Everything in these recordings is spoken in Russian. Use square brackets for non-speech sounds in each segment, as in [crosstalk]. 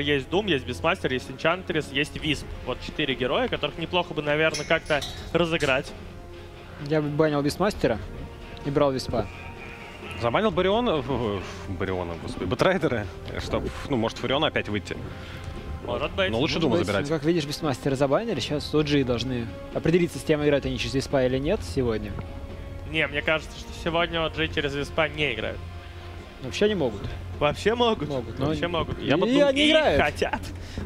есть Doom, есть Beastmaster, есть Enchantress, есть Wisp. Вот четыре героя, которых неплохо бы, наверное, как-то разыграть. Я бы банил Бисмастера и брал Виспа. Забанил Бариона, Бариона, господи, Бэтрайдера, чтобы, ну, может, Фуриона опять выйти. Может быть. Но лучше Дума забирать. Как видишь, Бисмастера забанили. Сейчас OG должны определиться с тем, играют они через Виспа или нет сегодня. Не, мне кажется, что сегодня OG через Виспа не играют. Вообще не могут. Вообще могут. Могут, но Вообще могут. И Я бы они думал, и играют. хотят.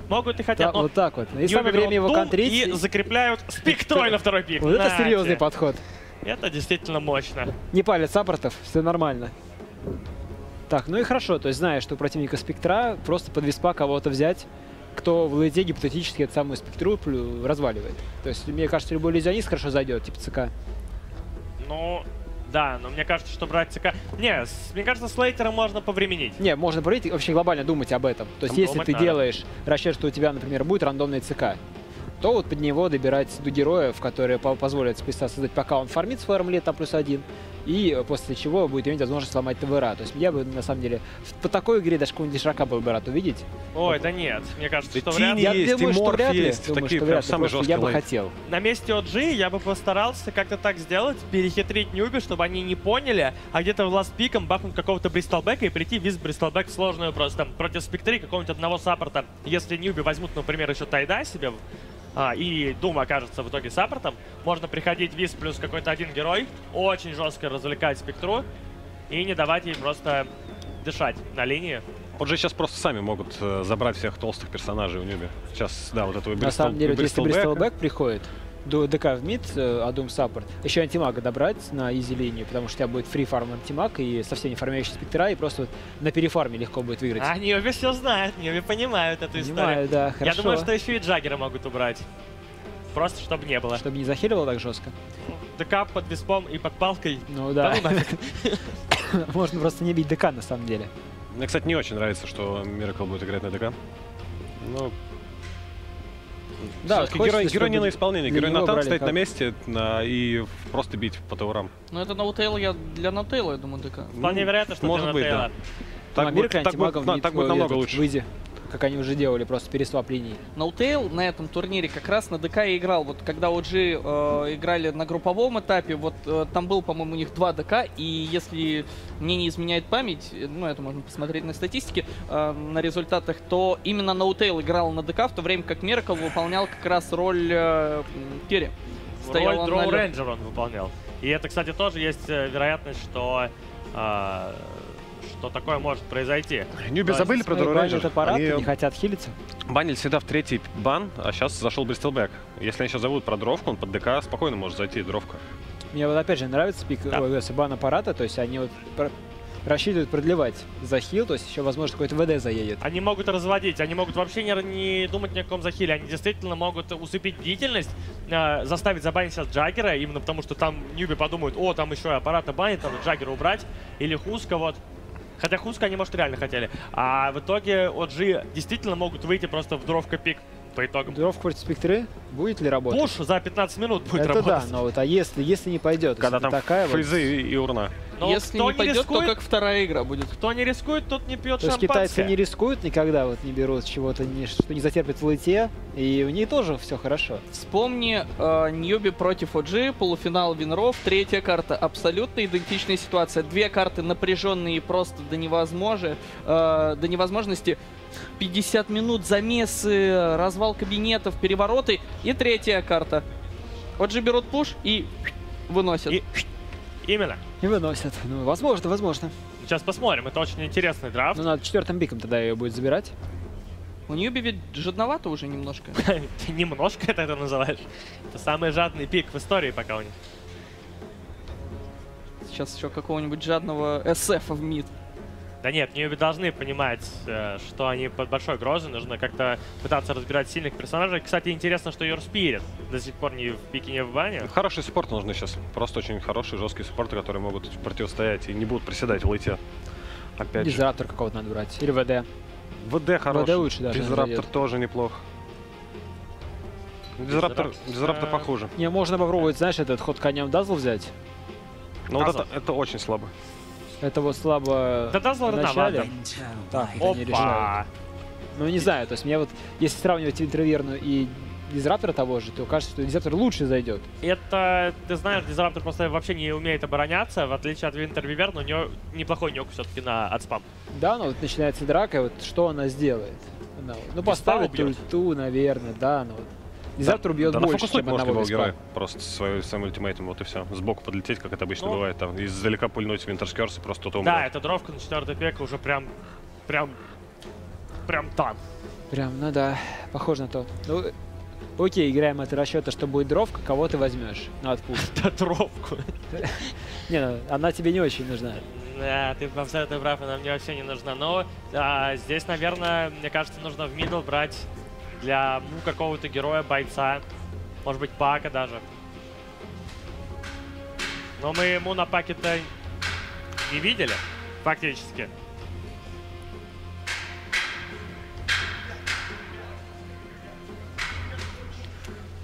Могут и Да, хотят, но вот так вот. И не самое время его контрить. И закрепляют спектрой на второй пик. Вот это Нате. серьезный подход. Это действительно мощно. Не палят саппортов, все нормально. Так, ну и хорошо, то есть знаешь, что у противника спектра, просто под виспа кого-то взять, кто в лейте гипотетически эту самую спектру разваливает. То есть, мне кажется, любой иллюзионист хорошо зайдет, типа ЦК. Ну, да, но мне кажется, что брать ЦК... Не, с- мне кажется, с лейтером можно повременить. Не, можно проверить, вообще глобально думать об этом. То есть, Там если ты надо. делаешь расчет, что у тебя, например, будет рандомный ЦК, то вот под него добирать до героев, которые по- позволят спеца создать, пока он фармит свой армлет там плюс один, и э, после чего будет иметь возможность сломать ТВРа. То есть я бы, на самом деле, в- по такой игре даже какого-нибудь Шрака был бы рад увидеть. Ой, да нет. Мне кажется, Да что вряд ли. Я есть, думаю, что вряд ли. есть. Думаю, Такие что вряд ли. Просто я бы хотел. На месте OG я бы постарался как-то так сделать, перехитрить Ньюби, чтобы они не поняли, а где-то в ласт пиком бахнуть какого-то Бристолбека и прийти виз Бристолбек сложную просто против спектри какого-нибудь одного саппорта. Если Ньюби возьмут, например, еще Тайда себе, а, и Дума окажется в итоге саппортом, можно приходить виз плюс какой-то один герой, очень жестко развлекать спектру и не давать ей просто дышать на линии. Вот же сейчас просто сами могут э, забрать всех толстых персонажей у Newbee. Сейчас, да, вот этого На самом деле, если. Bristleback приходит, ДК в mid, э, а Doom саппорт, еще антимага добрать на easy линию, потому что у тебя будет free farm антимаг и совсем не фармящий спектра, и просто вот на перефарме легко будет выиграть. А Ньюби все знают, Ньюби понимают эту историю. Понимаю, да, хорошо. Я думаю, что еще и Джаггера могут убрать. Просто чтобы не было. Чтобы не захиливало так жестко. ДК под виспом и под палкой. Ну да, [laughs] можно просто не бить ДК на самом деле. Мне, кстати, не очень нравится, что Миракл будет играть на ДК. Ну, Да, герой, герой не на исполнение. Герой на танк стоять на как- месте на- и просто бить по таурам. Ну это ноутейл я для ноутейла, я думаю, ДК. Вполне вероятно, что Может для быть, Нателла. Так ну, будет- так будет- на- так будет намного лучше. Выйди, как они уже делали, просто пересвап линий. Ноутейл на этом турнире как раз на ДК и играл. Вот когда OG э, играли на групповом этапе, вот э, там был, по-моему, у них два ДК, и если мне не изменяет память, э, ну это можно посмотреть на статистике, э, на результатах, то именно Ноутейл играл на ДК, в то время как Миракл выполнял как раз роль э, Керри. Стоял Роль Дроу Рейнджер он выполнял. И это, кстати, тоже есть э, вероятность, что, а, что такое может произойти. Нюби Да, забыли про Смотри, Дроу банят Рейнджер? аппарат, Они не хотят хилиться. банили всегда в третий бан, а сейчас зашел Бристелбек. Если они сейчас зовут про дровку, он под ДК спокойно может зайти, дровка. Мне вот опять же нравится пик Да. бан аппарата, то есть они вот про- рассчитывают продлевать захил, то есть еще, возможно, какой-то ВД заедет. Они могут разводить, они могут вообще не, не думать ни о каком захиле. Они действительно могут усыпить бдительность, э, заставить забанить сейчас Джаггера, именно потому что там Ньюби подумают, о, там еще и аппарата банит, надо Джаггера убрать, или Хуска вот. Хотя Хуска они, может, реально хотели. А в итоге OG действительно могут выйти просто в дровка пик по итогам. Дуров против спектры будет ли работать? Пуш за 15 минут будет Это работать. да, но вот а если, если не пойдет, Когда там такая вот, фейзы и, урна. Но Если кто не пойдет, рискует, то как вторая игра будет. кто не рискует, тот не пьет То есть китайцы не рискуют никогда, вот не берут чего-то, не, что не затерпят в лейте, и у них тоже все хорошо. Вспомни э, Ньюби против OG, полуфинал Винров, третья карта. Абсолютно идентичная ситуация. Две карты напряженные просто до невозможно, э, до невозможности. 50 минут замесы, развал кабинетов, перевороты. И третья карта. OG берут пуш и выносят. И- Именно. И выносят. Ну, возможно, возможно. Сейчас посмотрим. Это очень интересный драфт. Ну, надо четвертым биком тогда ее будет забирать. У Ньюби ведь жадновато уже немножко. Ты [laughs] немножко это, это называешь. Это самый жадный пик в истории пока у них. Сейчас еще какого-нибудь жадного SF в мид. Да нет, Ньюби должны понимать, э, что они под большой угрозой. Нужно как-то пытаться разбирать сильных персонажей. Кстати, интересно, что Your Spirit до сих пор не в пике, не в бане. Хорошие суппорты нужны сейчас. Просто очень хорошие, жесткие суппорты, которые могут противостоять и не будут приседать в лейте. Опять. Дизраптор какого-то надо брать. Или ВД. ВД хороший. ВД лучше даже Дизраптор тоже неплох. Дизраптор, Дизраптор, похуже. Не, можно попробовать, знаешь, этот ход конем Дазл взять. Но вот это, это очень слабо. Это вот слабо Да Дазл в начале. рановато. Так, это не решает. Опа! Ну, не знаю, то есть мне вот, если сравнивать Винтерверну и Дизраптора того же, то кажется, что Дизраптор лучше зайдет. Это, ты знаешь, Дизраптор просто вообще не умеет обороняться, в отличие от Винтер Виверны, но у него неплохой nuke все-таки на отспаме. Да, ну вот начинается драка, вот что она сделает? Она ну, поставит ульту, наверное, да, ну вот. Дизраптор убьет да, на больше, чем может одного героя. Просто свой, своим ультимейтом, вот и все. Сбоку подлететь, как это обычно Ну. бывает. Там издалека пульнуть Winter's Curse и просто Да, умрет. эта дровка на четвертый пик уже прям, прям, прям там. Прям, ну да, похоже на то. Ну, окей, играем от расчета, что будет дровка, кого ты возьмешь? Ну, отпуш. [laughs] Да, дровку. [laughs] Не, ну, она тебе не очень нужна. Да, ты абсолютно прав, она мне вообще не нужна. Но а, здесь, наверное, мне кажется, нужно в мидл брать для ну, какого-то героя, бойца. Может быть, пака даже. Но мы ему на паке-то не видели, фактически.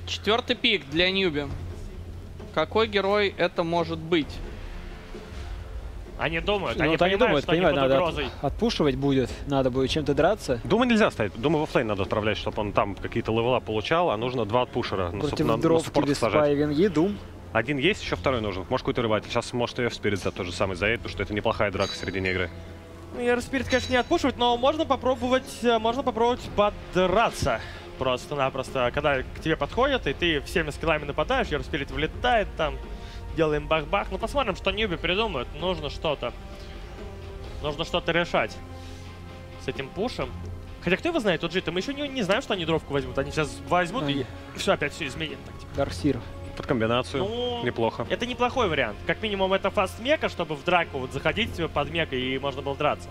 Четвертый пик для Ньюби. Какой герой это может быть? Они думают, Ну, они вот они думают, что они понимают, под надо угрозой. от- отпушивать будет, надо будет чем-то драться. Думаю, нельзя ставить. Думаю, в оффлейн надо отправлять, чтобы он там какие-то левела получал, а нужно два отпушера. ну, Против на, на суппорт без сажать. и Венги, Дум. Один есть, еще второй нужен. Может, какой-то Рубик. Сейчас, может, и Спирит за то же самое заедет, потому что это неплохая драка в середине игры. Ну, Earth Spirit, конечно, не отпушивать, но можно попробовать, э, можно попробовать подраться. Просто-напросто, когда к тебе подходят, и ты всеми скиллами нападаешь, Earth Spirit влетает там, делаем бах-бах. Ну, посмотрим, что Ньюби придумают. Нужно что-то. Нужно что-то решать с этим пушем. Хотя кто его знает, OG, то мы еще не, не знаем, что они дровку возьмут. Они сейчас возьмут и Они- все опять все изменит. Дарксир. Под комбинацию. Ну, Неплохо. это неплохой вариант. Как минимум, это fast мека, чтобы в драку вот заходить э, под мека и можно было драться.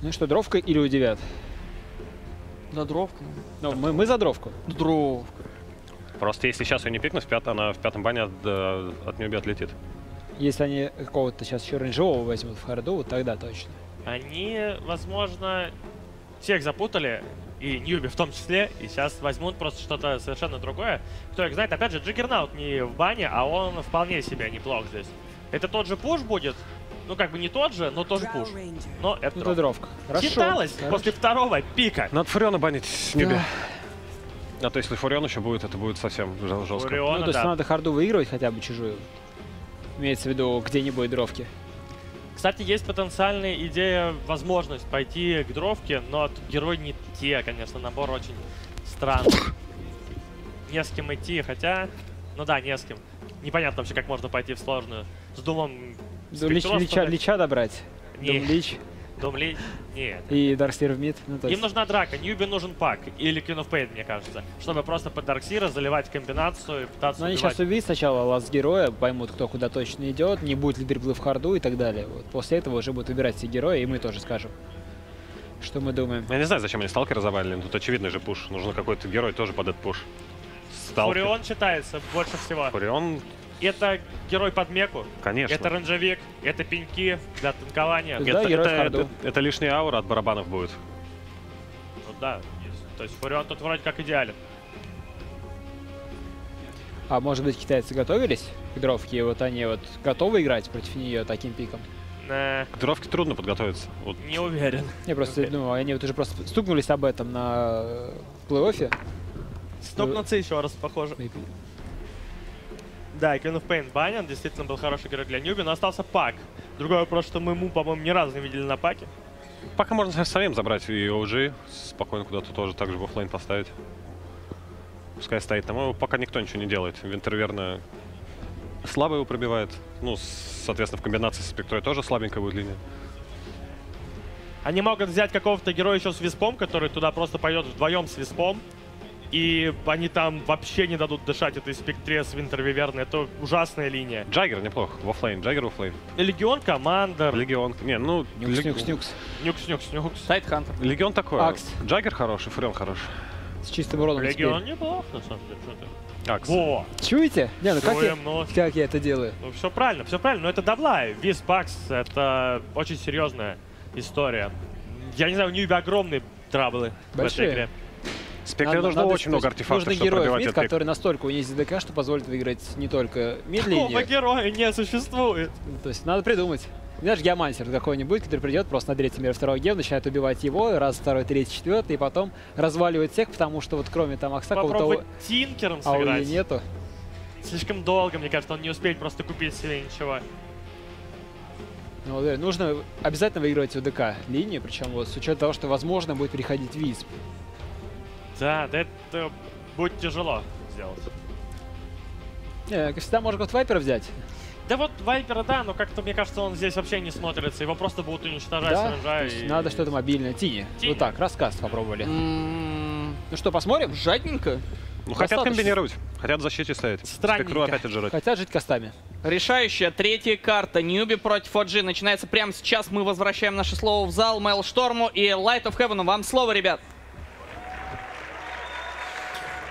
Ну что, дровка или у Да, дровка. Ну, мы, мы за дровку. Дровка. Просто если сейчас ее не пикнуть, в пят- она в пятом бане от, э, от Ньюби отлетит. Если они какого-то сейчас еще рейнджевого возьмут в харду, вот тогда точно. Они, возможно, всех запутали, и Ньюби в том числе, и сейчас возьмут просто что-то совершенно другое. Кто их знает, опять же, Джиггернаут не в бане, а он вполне себе неплох здесь. Это тот же пуш будет, ну как бы не тот же, но тоже пуш. Но это Ну, дровка. Хорошо. Читалось Хорошо. после второго пика. Надо Фуриона банить Ньюби. А то если Фурион еще будет, это будет совсем жестко. Фуриона, Ну, то есть да. надо харду выигрывать хотя бы чужую. Имеется в виду, где не будет дровки. Кстати, есть потенциальная идея, возможность пойти к дровке, но тут герой не те, конечно, набор очень странный. Не с кем идти, хотя... Ну да, не с кем. Непонятно вообще, как можно пойти в сложную. С Думом... Лич- лича, лича добрать. Не, Дум лич Дум Ли... Нет. и Дарксир в мид. Ну, Им нужна драка, Ньюби нужен Пак, или Queen of Pain, мне кажется, чтобы просто под Дарксира заливать комбинацию и пытаться Ну, они убивать. сейчас увидят сначала last героя, поймут, кто куда точно идет, не будет ли триплы в харду и так далее. Вот. После этого уже будут выбирать все герои, и мы тоже скажем, что мы думаем. Я не знаю, зачем они сталкера забанили. Тут очевидный же пуш. Нужен какой-то герой тоже под этот пуш. Сталкер. Фурион читается больше всего. Фурион, Это герой под меку, конечно. это рейнджевик, это пеньки для танкования. То это, Да, это- это- это лишняя аура от барабанов будет. Ну да, то есть Фурион тут вроде как идеален. А может быть, китайцы готовились к дровке, и вот они вот готовы играть против нее таким пиком? Э, К дровке трудно подготовиться. Вот не уверен. Я просто, ну, они вот уже просто стукнулись об этом на э, плей-оффе. Стукнуться еще раз, похоже. И- Да, и Queen of Pain банен, действительно был хороший герой для Ньюби, но остался пак. Другой вопрос, что мы ему, по-моему, ни разу не видели на паке. Пока можно самим забрать и OG, спокойно куда-то тоже так же в оффлейн поставить. Пускай стоит там, его пока никто ничего не делает. Винтерверна слабо его пробивает. Ну, соответственно, в комбинации с спектрой тоже слабенькая будет линия. Они могут взять какого-то героя еще с виспом, который туда просто пойдет вдвоем с виспом. И они там вообще не дадут дышать этой спектре с Винтер Виверны. Это ужасная линия. Джаггер неплох, в оффлейн, Джаггер в оффлейн. Легион, Командер, Легион, не, ну... Нюкс, Лег- нюкс, нюкс. Нюкс, Нюкс, Нюкс. Тайтхантер. Легион такой. Акс. Джаггер хороший, Фурион хороший. С чистым уроном Легион неплох, на самом деле. Что ты? Акс. Во! теперь. Чуете? Не, ну как я, как я это делаю? Ну, все правильно, все правильно. Но это Даблайн. Висп Акс — это очень серьезная история. Я не знаю, у Ньюби огромные траблы в Большие. этой игре. Спектре Надо- нужно надо, очень много артефактов, Нужно чтобы героев мид, который настолько унизит ДК, что позволит выиграть не только Такого мид-линию. героя не существует. То есть надо придумать. Знаешь, геомансер какой-нибудь, который придет просто на третий мир второго гем, начинает убивать его, раз, второй, третий, четвертый, и потом разваливает всех, потому что вот кроме там Акса, Попробовать кого-то Тинкером сыграть. нету. Слишком долго, мне кажется, он не успеет просто купить себе ничего. Ну, вот, нужно обязательно выигрывать УДК линию, причем вот с учетом того, что возможно будет переходить Висп. Да, да это будет тяжело сделать. Не, как всегда, можно вот Вайпера взять. Да вот Вайпера, да, но как-то, мне кажется, он здесь вообще не смотрится. Его просто будут уничтожать, да, есть и- надо что-то мобильное. Тини. Тини. Вот так, рассказ попробовали. М, Ну что, посмотрим? Жадненько. Ну, хотят Достаточно. комбинировать. Хотят в защите ставить. Странненько. Опять отжирать. Хотят жить костами. Решающая третья карта. Ньюби против OG начинается прямо сейчас. Мы возвращаем наше слово в зал. Мэл Шторму и Light of Heaven. Вам слово, ребят.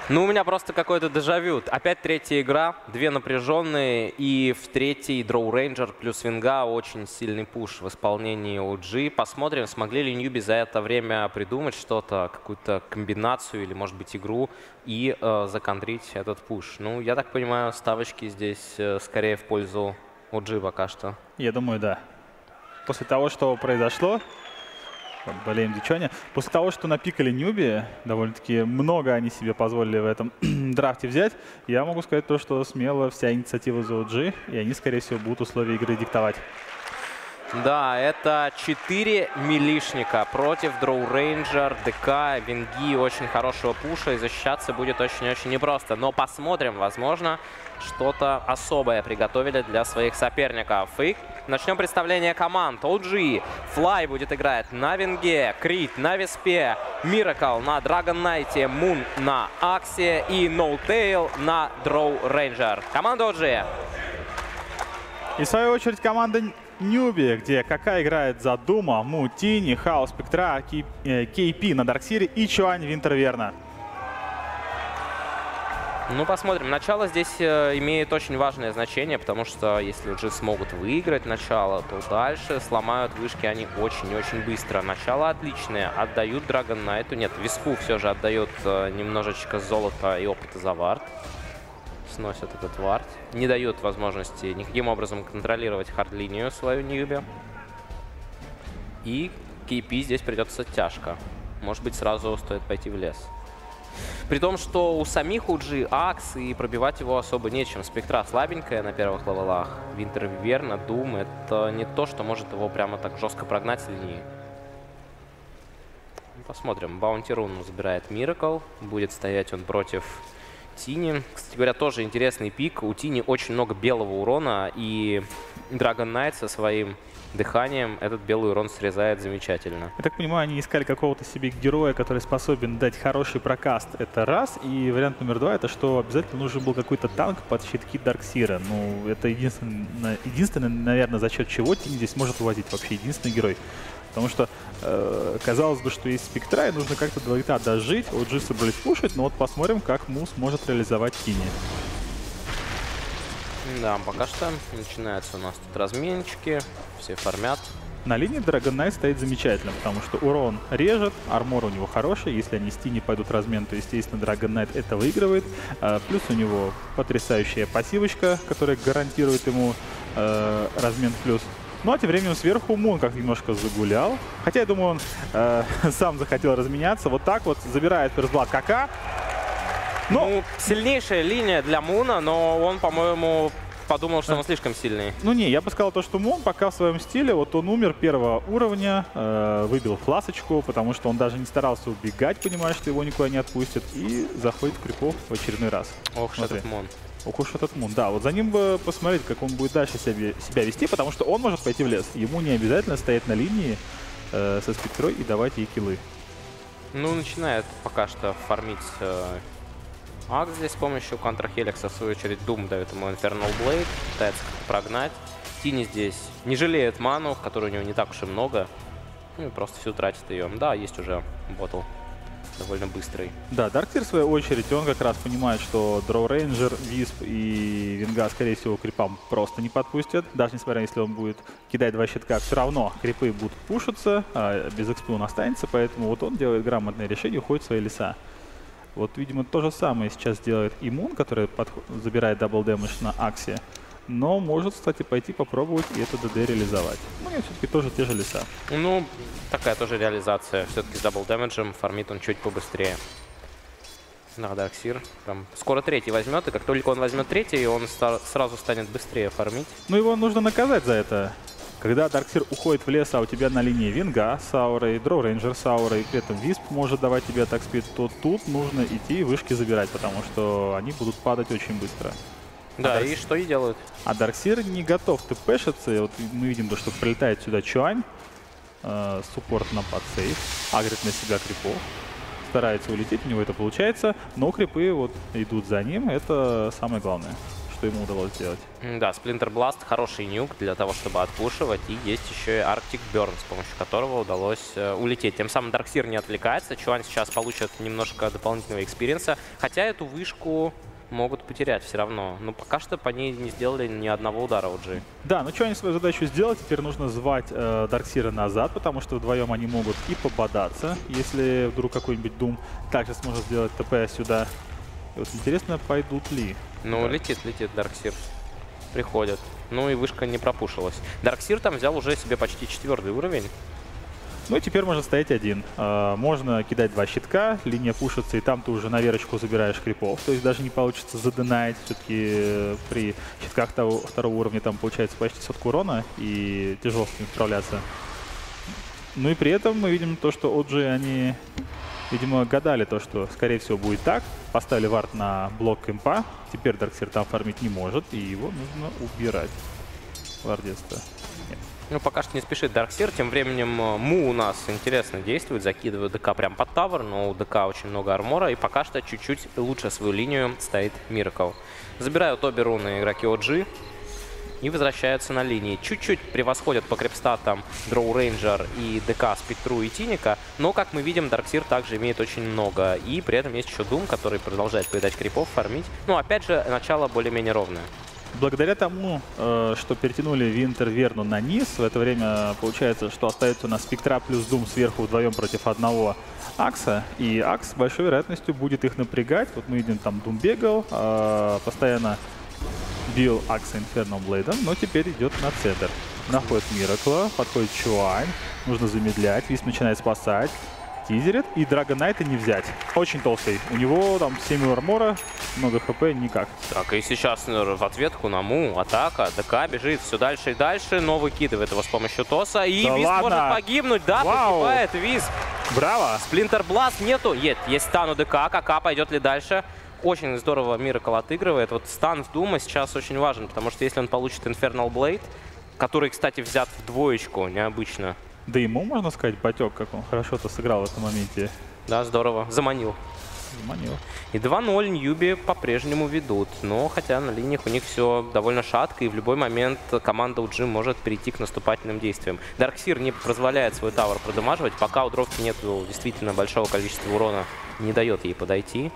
Ну, у меня просто какой-то дежавю. Опять третья игра, две напряженные, и в третьей Дроу Рейнджер плюс Винга очень сильный пуш в исполнении OG. Посмотрим, смогли ли Ньюби за это время придумать что-то, какую-то комбинацию или, может быть, игру и э, законтрить этот пуш. Ну, я так понимаю, ставочки здесь э, скорее в пользу OG пока что. Я думаю, да. После того, что произошло, болеем Дичоне, после того, что напикали Ньюби, довольно-таки много они себе позволили в этом [clears throat] драфте взять, я могу сказать то, что смело вся инициатива за OG, и они, скорее всего, будут условия игры диктовать. Да, это 4 милишника против Дроу Рейнджер, ДК, Винги, очень хорошего пуша, и защищаться будет очень-очень непросто. Но посмотрим, возможно, что-то особое приготовили для своих соперников. И начнем представление команд. OG, Флай будет играть на Винге, Крит на Виспе, Миракл на Драгон Найте, Мун на Аксе и Ноутейл на Дроу Рейнджер. Команда OG. И в свою очередь команда Ньюби, где Кака играет за Дума, Му, Тини, Хаос, Спектра, Ки- э, на Дарксире и Чуань Винтерверна. Ну, посмотрим. Начало здесь э, имеет очень важное значение, потому что если OG смогут выиграть начало, то дальше сломают вышки они очень и очень быстро. Начало отличное. Отдают Dragon Knight'у. Нет, Виспу все же отдают э, немножечко золота и опыта за вард. Сносят этот вард. Не дают возможности никаким образом контролировать хард-линию свою Ньюби. И KP здесь придется тяжко. Может быть, сразу стоит пойти в лес. При том, что у самих OG Акс и пробивать его особо нечем. Спектра слабенькая на первых левелах. Винтер Виверна, Дум — это не то, что может его прямо так жестко прогнать линии. Посмотрим. Баунти Рун забирает Миракл. Будет стоять он против Тини. Кстати говоря, тоже интересный пик. У Тини очень много белого урона, и Dragon Knight со своим дыханием этот белый урон срезает замечательно. Я так понимаю, они искали какого-то себе героя, который способен дать хороший прокаст. Это раз. И вариант номер два, это что обязательно нужен был какой-то танк под щитки Дарксира. Ну, это единственное, единственное, наверное, за счет чего Тим здесь может вывозить вообще единственный герой. Потому что э, казалось бы, что есть спектра, и нужно как-то до лейта дожить. OG собрались кушать, но вот посмотрим, как Мус может реализовать Тини. Да, пока что начинаются у нас тут разменчики, все фармят. На линии Dragon Knight стоит замечательно, потому что урон режет, армор у него хороший. Если они с Тини пойдут размен, то, естественно, Dragon Knight это выигрывает. А, плюс у него потрясающая пассивочка, которая гарантирует ему э, размен плюс. Ну а тем временем сверху Мун как немножко загулял. Хотя, я думаю, он э, [laughs] сам захотел разменяться. Вот так вот забирает ферзблат КК. Но Ну, сильнейшая линия для Муна, но он, по-моему, подумал, что он слишком сильный. Ну не, я бы сказал то, что Мун пока в своем стиле, вот он умер первого уровня, э, выбил фласочку, потому что он даже не старался убегать, понимая, что его никуда не отпустят, и заходит в крипов в очередной раз. Ох, что Смотри. этот Мун. Ох уж этот Мун. Да, вот за ним бы посмотреть, как он будет дальше себе, себя вести, потому что он может пойти в лес. Ему не обязательно стоять на линии э, со спектрой и давать ей киллы. Ну, начинает пока что фармить э, Акс здесь с помощью контрхеликса. В свою очередь, Дум дает ему Infernal Blade, пытается как-то прогнать. Тини здесь не жалеет ману, которой у него не так уж и много. Ну и просто всю тратит ее. Да, есть уже ботл. Довольно быстрый. Да, Дарктир, в свою очередь, он как раз понимает, что Дроу Рейнджер, Висп и Винга, скорее всего, крипам просто не подпустят. Даже несмотря, если он будет кидать два щитка, все равно крипы будут пушиться, а без экспы он останется, поэтому вот он делает грамотное решение, уходит в свои леса. Вот, видимо, то же самое сейчас делает и Мун, который забирает double damage на Аксе. Но может, кстати, пойти попробовать и это ДД реализовать. Ну, и все-таки тоже те же леса. Ну, такая тоже реализация. Все-таки с double damage 'ем фармит он чуть побыстрее. Да, Дарксир. Прям скоро третий возьмет, и как только он возьмет третий, он сразу станет быстрее фармить. Ну, его нужно наказать за это. Когда Дарксир уходит в лес, а у тебя на линии Винга с аурой, Дроу Рейнджер с аурой, и при этом Висп может давать тебе attack speed, то тут нужно идти и вышки забирать, потому что они будут падать очень быстро. Да, Даркс- и что и делают? А Дарксир не готов тпшиться. И вот мы видим, то, что прилетает сюда Чуань. э, суппорт на подсейв. Агрит на себя крипов. Старается улететь, у него это получается. Но крипы вот идут за ним. Это самое главное, что ему удалось сделать. Да, Splinter Blast хороший nuke для того, чтобы отпушивать. И есть еще и Arctic Burn, с помощью которого удалось э, улететь. Тем самым Дарксир не отвлекается. Чуань сейчас получит немножко дополнительного experience 'а. Хотя эту вышку могут потерять все равно. Но пока что по ней не сделали ни одного удара OG. Да, ну что они свою задачу сделать, теперь нужно звать э, Дарксира назад, потому что вдвоем они могут и пободаться, если вдруг какой-нибудь Дум также сможет сделать ТП сюда. И вот интересно, пойдут ли. Ну, Да. летит, летит Дарксир. Приходят. Ну и вышка не пропушилась. Дарксир там взял уже себе почти четвертый уровень. Ну и теперь можно стоять один. А, можно кидать два щитка, линия пушится, и там ты уже на верочку забираешь крипов. То есть даже не получится заденать. Все-таки при щитках того, второго уровня там получается почти сотку урона, и тяжело с ним справляться. Ну и при этом мы видим то, что OG, они, видимо, гадали то, что, скорее всего, будет так. Поставили вард на блок импа. Теперь Дарксир там фармить не может, и его нужно убирать. Вардец-то. Ну, пока что не спешит Дарксир. Тем временем э, Му у нас интересно действует. Закидывает ДК прям под тавер, но у ДК очень много армора. И пока что чуть-чуть лучше свою линию стоит Миракл. Забирают обе руны игроки OG. И возвращаются на линии. Чуть-чуть превосходят по крепстатам Дроу Рейнджер и ДК Спектру и Тиника. Но, как мы видим, Дарксир также имеет очень много. И при этом есть еще Дум, который продолжает поедать крипов, фармить. Ну, опять же, начало более-менее ровное. Благодаря тому, э, что перетянули Винтер Виверну на низ, в это время получается, что остается у нас Спектра плюс Дум сверху вдвоем против одного Акса. И Акс с большой вероятностью будет их напрягать. Вот мы видим, там Дум бегал, э, постоянно бил Акса Инфернал Блейдом, но теперь идет на центр. Находит Миракла, подходит Чуань, нужно замедлять, Вис начинает спасать. Тизерит, и Драга Найта не взять. Очень толстый. У него там 7 армора, много хп, никак. Так, и сейчас э, в ответку на Му атака. ДК бежит все дальше и дальше, но выкидывает его с помощью ТОСа. И Да Виз ладно? может погибнуть, да, Вау! погибает Виз. Браво! Сплинтер Бласт нету. Нет, есть стан у ДК. КК пойдет ли дальше? Очень здорово Миракл отыгрывает. Вот стан в Дума сейчас очень важен, потому что если он получит Infernal Blade, который, кстати, взят в двоечку, необычно. Да ему, можно сказать, потек, как он хорошо-то сыграл в этом моменте. Да, здорово. Заманил. Манил. И 2-0 Ньюби по-прежнему ведут. Но хотя на линиях у них все довольно шатко, и в любой момент команда UG может перейти к наступательным действиям. Дарксир не позволяет свой тавер продамаживать, пока у дровки нет действительно большого количества урона, не дает ей подойти.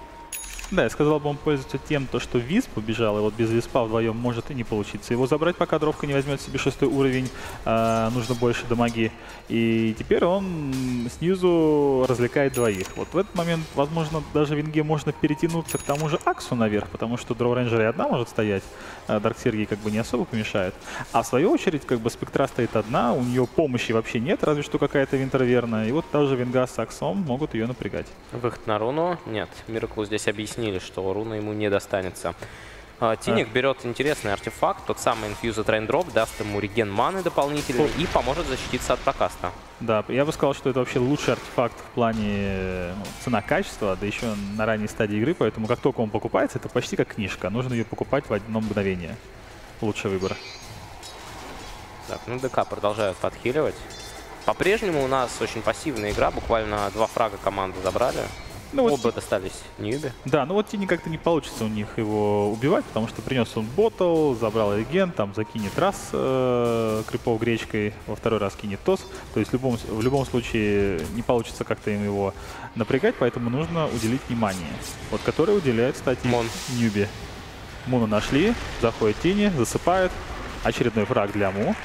Да, я сказал бы, он пользуется тем, то, что Висп побежал, и вот без Виспа вдвоем может и не получиться. Его забрать, пока дровка не возьмет себе шестой уровень, а, нужно больше дамаги. И теперь он снизу развлекает двоих. Вот в этот момент, возможно, даже Винге можно перетянуться к тому же Аксу наверх, потому что Дроу Рейнджер и одна может стоять, а Дарксир ей как бы не особо помешает. А в свою очередь, как бы Спектра стоит одна, у нее помощи вообще нет, разве что какая-то Винтер Виверна. И вот даже Винга с Аксом могут ее напрягать. Выход на руну. Нет, Мираклу здесь объяснили, что руна ему не достанется. А, Тиник берет интересный артефакт, тот самый Infused Raindrop, даст ему реген маны дополнительный и поможет защититься от прокаста. Да, я бы сказал, что это вообще лучший артефакт в плане ну, цена-качества, да еще на ранней стадии игры, поэтому как только он покупается, это почти как книжка. Нужно ее покупать в одно мгновение. Лучший выбор. Так, ну ДК продолжают подхиливать. По-прежнему у нас очень пассивная игра, буквально два фрага команды забрали. Ну, вот Оба достались Ньюби. Да, ну вот Тини как-то не получится у них его убивать, потому что принес он ботл, забрал реген, там закинет раз э, крипов гречкой, во второй раз кинет тос. То есть в любом, в любом случае не получится как-то им его напрягать, поэтому нужно уделить внимание. Вот которое уделяет, кстати, Мон. Ньюби. Муну нашли, заходит Тини, засыпает. Очередной фраг для Му.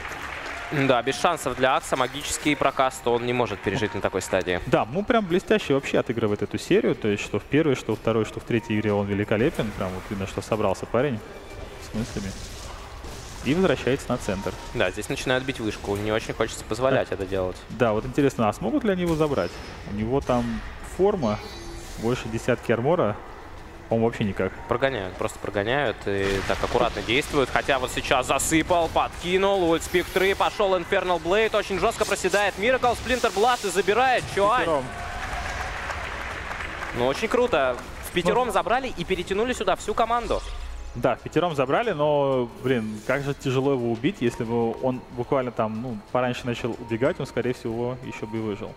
Да, без шансов для Акса. Магический прокаст он не может пережить на такой стадии. Да, Му прям блестяще вообще отыгрывает эту серию. То есть что в первой, что во второй, что в третьей игре он великолепен. Прям вот видно, что собрался парень с мыслями. и возвращается на центр. Да, здесь начинают бить вышку. Не очень хочется позволять это делать. Да, вот интересно, а смогут ли они его забрать? У него там форма, больше десятки армора, по-моему, вообще никак. Прогоняют, просто прогоняют и так аккуратно действуют. Хотя вот сейчас засыпал, подкинул, Ультспик 3, пошел Infernal Blade, очень жестко проседает Miracle, Splinter Blast и забирает Чуань. Пятером. Ну, очень круто. В пятером забрали и перетянули сюда всю команду. Да, в пятером забрали, но, блин, как же тяжело его убить, если бы он буквально там, ну, пораньше начал убегать, он, скорее всего, еще бы и выжил.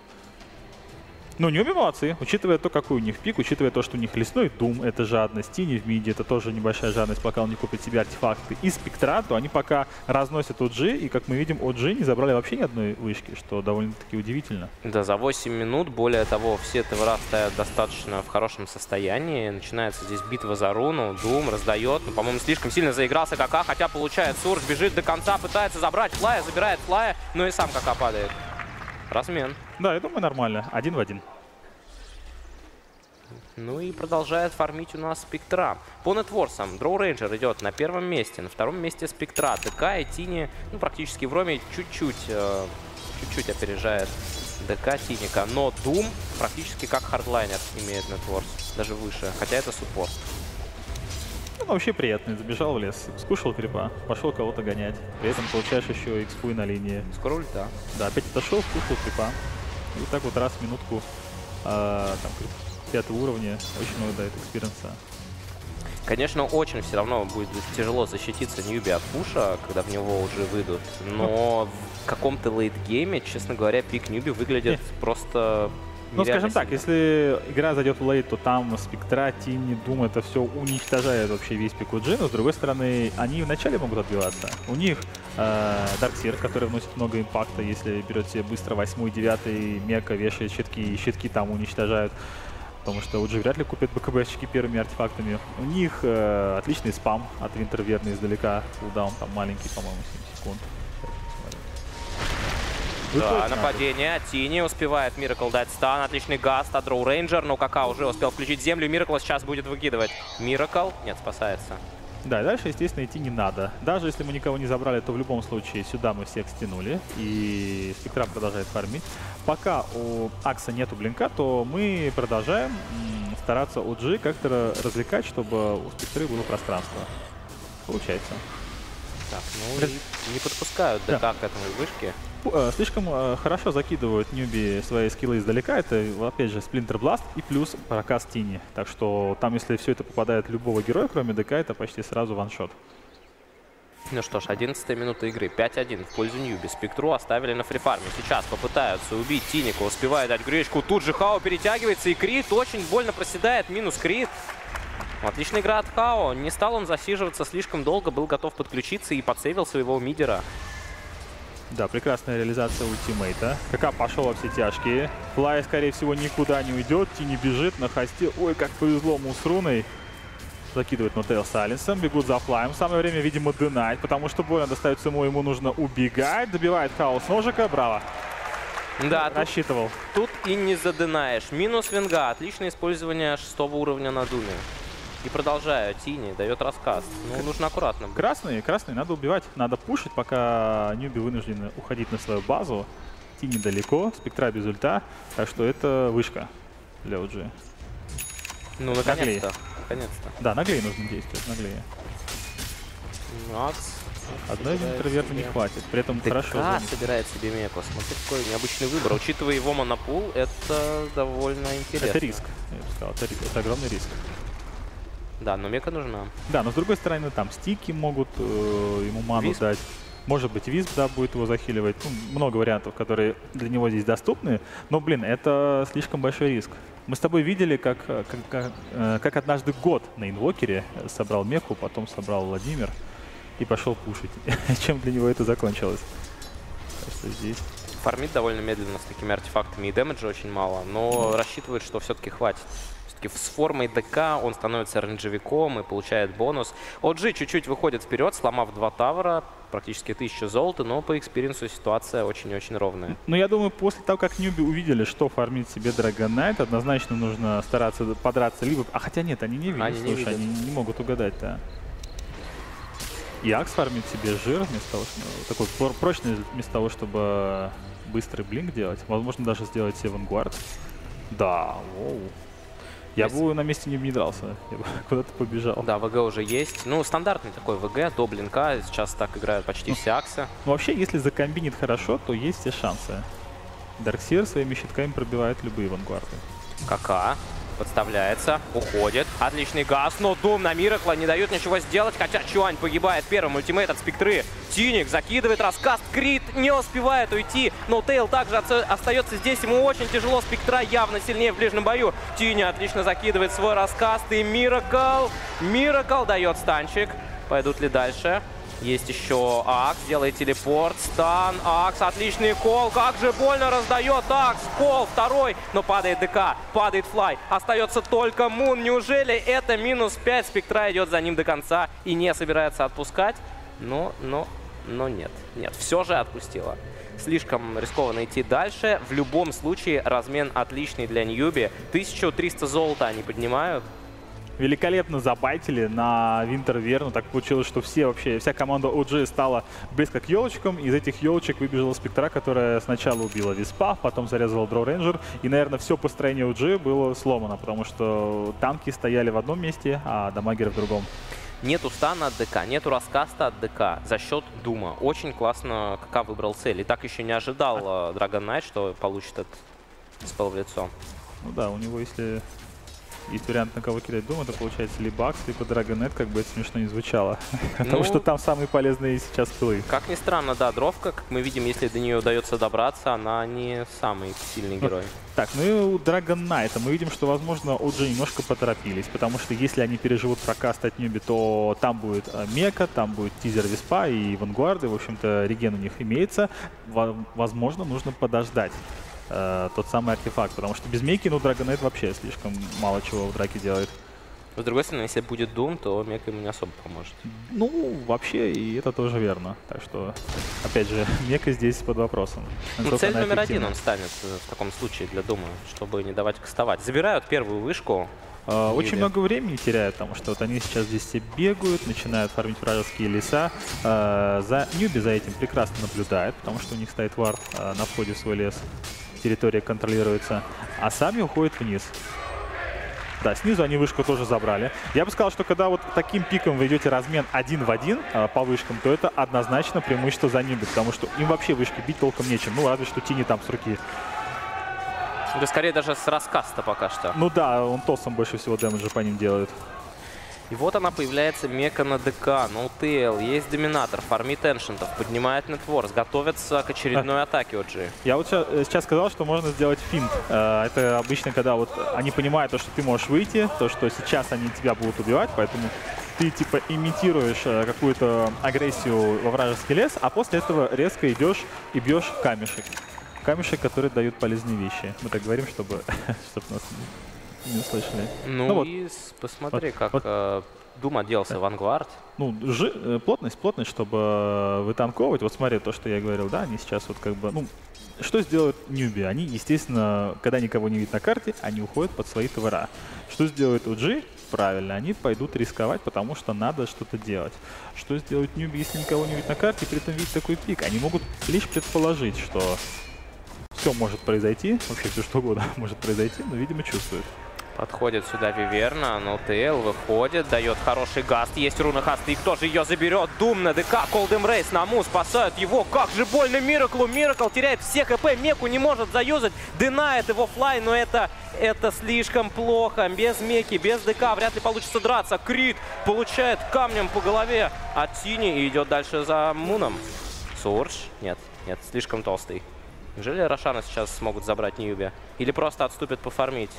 Ну, Ньюби молодцы, учитывая то, какой у них пик, учитывая то, что у них лесной дум, это жадность, тини в миде, это тоже небольшая жадность, пока он не купит себе артефакты, и спектра, то они пока разносят OG, и, как мы видим, OG не забрали вообще ни одной вышки, что довольно-таки удивительно. Да, за 8 минут, более того, все ТВР стоят достаточно в хорошем состоянии. Начинается здесь битва за руну, Дум раздает, ну, по-моему, слишком сильно заигрался КК, хотя получает Сурж, бежит до конца, пытается забрать Флая, забирает Флая, но и сам КК падает. Размен. Да, я думаю, нормально, один в один. Ну и продолжает фармить у нас Спектра. По нетворсам Дроу Рейнджер идет на первом месте. На втором месте Спектра. ДК и Тини, ну, практически в роме чуть-чуть, э, чуть-чуть опережает ДК Тиника. Но Дум практически как хардлайнер имеет нетворс. Даже выше. Хотя это суппорт. Ну, вообще приятный, забежал в лес, скушал крипа, пошел кого-то гонять. При этом получаешь еще экспу на линии. Скоро ульта. Да, опять отошел, скушал крипа. И вот так вот раз в минутку, а, там, пятого уровня, очень много дает экспириенса. Конечно, очень все равно будет тяжело защититься Ньюби от пуша, когда в него уже выйдут. Но в каком-то лейтгейме, честно говоря, пик Ньюби выглядит просто Ну, скажем так, сильно. если игра зайдет в late, то там Спектра, Тини, Дум, это все уничтожает вообще весь пик OG, но с другой стороны, они вначале могут отбиваться. У них э, Дарксир, который вносит много импакта, если берет себе быстро 8 9 мека, вешает щитки, и щитки там уничтожают. Потому что OG вряд ли купят БКБшки первыми артефактами. У них э, отличный спам от Винтер Виверна издалека. Кулдаун там маленький, по-моему, 7 секунд. Да, нападение. Тини успевает Миракл дать стан. Отличный Gust от Дроу Рейнджер. Но Кака уже успел включить землю. Миракл сейчас будет выкидывать. Миракл. Нет, спасается. Да, и дальше, естественно, идти не надо. Даже если мы никого не забрали, то в любом случае сюда мы всех стянули. И Спектра продолжает фармить. Пока у Акса нету блинка, то мы продолжаем стараться OG как-то ра- развлекать, чтобы у Спектры было пространство. Получается. Так, ну и не подпускают Да. ДК к этому вышке. Э, Слишком э, хорошо закидывают ньюби свои скиллы издалека. Это, опять же, Splinter Blast и плюс проказ Тини. Так что там, если все это попадает любого героя, кроме ДК, это почти сразу ваншот. Ну что ж, 11 минута игры. 5-1 в пользу Ньюби. Спектру оставили на фрифарме. Сейчас попытаются убить Тиника. Успевает дать гречку. Тут же Хао перетягивается. И Крит очень больно проседает. Минус Крит. Отличная игра от Хао. Не стал он засиживаться слишком долго. Был готов подключиться и подсейвил своего мидера. Да, прекрасная реализация ультимейта. КК пошел во все тяжкие. Флай, скорее всего, никуда не уйдет. Тини бежит на хосте. Ой, как повезло ему с руной. Закидывает Нотейл Сайленсом. Бегут за флаем. В самое время, видимо, динать, потому что больно достается ему. Ему нужно убегать. Добивает хаос ножика. Браво. Да, тут, Рассчитывал. тут и не задынаешь. Минус Винга. Отличное использование шестого уровня на Думе. И продолжаю. Тини дает рассказ. Ну, нужно аккуратно. быть. Красные, красные надо убивать. Надо пушить, пока Ньюби вынуждены уходить на свою базу. Тини далеко. Спектра без ульта. Так что это вышка для OG. Ну, наконец-то. Наконец-то. Да, наглее нужно действовать, наглее. Макс. Одной интроверта не себе. хватит. При этом хорошо. ДК звонит. собирает себе Меко. Смотри, какой необычный выбор. Учитывая его монопул, это довольно интересно. Это риск, я бы сказал. Это, это огромный риск. Да, но Мека нужна. Да, но с другой стороны, там стики могут э, ему ману Висп. дать. Может быть, Висп, да, будет его захиливать. Ну, много вариантов, которые для него здесь доступны. Но, блин, это слишком большой риск. Мы с тобой видели, как, э, как, как, э, как однажды год на инвокере собрал Меку, потом собрал Владимир и пошел пушить. [laughs] Чем для него это закончилось? Так что здесь... Фармит довольно медленно с такими артефактами и дэмэджа очень мало, но рассчитывает, что все-таки хватит. Все-таки с формой ДК он становится рейнджевиком и получает бонус. OG чуть-чуть выходит вперед, сломав два тавра, практически 1000 золота, но по экспириенсу ситуация очень-очень ровная. Ну, я думаю, после того, как Ньюби увидели, что фармит себе Knight, однозначно нужно стараться подраться либо... А хотя нет, они не видят, Они не слушай, видят. они не могут угадать, да. И Акс фармит себе жир вместо того, что, ну, такой прочный вместо того, чтобы быстрый блинк делать. Возможно, даже сделать себе вангуард. Да, воу. Я есть- бы на месте не, не дрался, [laughs] я бы куда-то побежал. Да, ВГ уже есть. Ну, стандартный такой ВГ до блинка. Сейчас так играют почти все аксы. Но вообще, если закомбинит хорошо, то есть все шансы. Дарксир своими щитками пробивает любые вангуарды. КК подставляется, уходит. Отличный Gust, но Дум на Миракла не дает ничего сделать, хотя Чуань погибает первым. Ultimate от Спектры. Тиник закидывает прокаст, Крит не успевает уйти, но Ноутейл также остается здесь. Ему очень тяжело, Спектра явно сильнее в ближнем бою. Тини отлично закидывает свой прокаст, и Миракл, Миракл дает станчик. Пойдут ли дальше? Есть еще Акс, делает телепорт, стан, Акс, отличный кол, как же больно раздает Акс, кол второй, но падает ДК, падает Флай, остается только Мун, неужели это минус 5, Спектра идет за ним до конца и не собирается отпускать? Но, но, но нет, нет, все же отпустила. Слишком рискованно идти дальше, в любом случае размен отличный для Ньюби, 1300 золота они поднимают, Великолепно забайтили на Винтер Верну. Так получилось, что все вообще, вся команда OG стала близко к елочкам. Из этих елочек выбежала Спектра, которая сначала убила Виспа, потом зарезала Дроу Рейнджер. И, наверное, все построение OG было сломано, потому что танки стояли в одном месте, а дамагеры в другом. Нету стана от ДК, нету раскаста от ДК за счет Дума. Очень классно КК выбрал цель. И так еще не ожидал э, Dragon Knight, что получит этот спел в лицо. Ну да, у него, если есть вариант, на кого кидать дом, это получается либо Акс, либо Драгонет, как бы это смешно не звучало. [laughs] Потому Ну, что там самые полезные сейчас пылы. Как ни странно, да, Дровка, как мы видим, если до нее удается добраться, она не самый сильный герой. Так, ну и у Dragon Knight мы видим, что, возможно, OG немножко поторопились, потому что если они переживут прокаст от Ньюби, то там будет э, Мека, там будет тизер Виспа и Вангуарды, в общем-то, реген у них имеется. Во- Возможно, нужно подождать э, тот самый артефакт, потому что без Меки, ну, Knight вообще слишком мало чего в драке делает. С другой стороны, если будет Дум, то Мека ему не особо поможет. Ну, вообще, и это тоже верно. Так что, опять же, [laughs] Мека здесь под вопросом. Ну, цель номер один он станет э, в таком случае для Дума, чтобы не давать кастовать. Забирают первую вышку. А, Очень много времени теряют, потому что вот они сейчас здесь все бегают, начинают фармить вражеские леса. А, За Ньюби за этим прекрасно наблюдает, потому что у них стоит вард на входе в свой лес. Территория контролируется. А сами уходят вниз. Да, снизу они вышку тоже забрали. Я бы сказал, что когда вот таким пиком вы идете размен один в один а, по вышкам, то это однозначно преимущество за Ньюби, потому что им вообще вышки бить толком нечем. Ну, разве что Тини там с руки. Да скорее даже с раскаста пока что. Ну да, он тосом больше всего дэмэджа по ним делает. И вот она появляется Мека на ДК, ноутейл, есть Доминатор, фармит эншентов, поднимает нетворс, готовится к очередной атаке OG. Я вот э, сейчас сказал, что можно сделать финт. Э, Это обычно, когда вот они понимают то, что ты можешь выйти, то, что сейчас они тебя будут убивать, поэтому ты типа имитируешь э, какую-то агрессию во вражеский лес, а после этого резко идешь и бьешь камешек. Камешек, который дают полезные вещи. Мы так говорим, чтобы, [laughs] чтобы нас не услышали. Ну, Ну вот. и посмотри, Вот, как вот. э, Дум оделся Вангвард. ну, жи- э, плотность, плотность, чтобы э, вытанковывать. Вот смотри, то, что я говорил, да, они сейчас вот как бы, ну, что сделают ньюби? Они, естественно, когда никого не видно на карте, они уходят под свои товара. Что сделают OG? Правильно, они пойдут рисковать, потому что надо что-то делать. Что сделают ньюби, если никого не видно на карте, при этом видят такой пик? Они могут лишь предположить, что все может произойти, вообще все что угодно [laughs] может произойти, но, видимо, чувствуют. Подходит сюда Виверна, ноутейл выходит, дает хороший Gust. Есть руна хасты, и кто же ее заберет? Дум на ДК, Cold Embrace на Му спасают его. Как же больно Мираклу. Миракл теряет все хп, Меку не может заюзать. Динает его флай, но это, это слишком плохо. Без Меки, без ДК вряд ли получится драться. Крит получает камнем по голове от Тини и идет дальше за Муном. Сурж? Нет, нет, слишком толстый. Неужели Рошана сейчас смогут забрать Ньюби? Или просто отступят пофармить?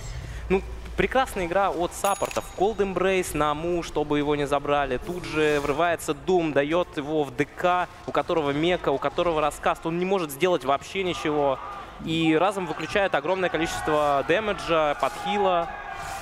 Ну, прекрасная игра от саппортов. Cold Embrace на Му, чтобы его не забрали. Тут же врывается Doom, дает его в ДК, у которого мека, у которого раскаст. Он не может сделать вообще ничего. И разом выключает огромное количество дэмэджа, подхила.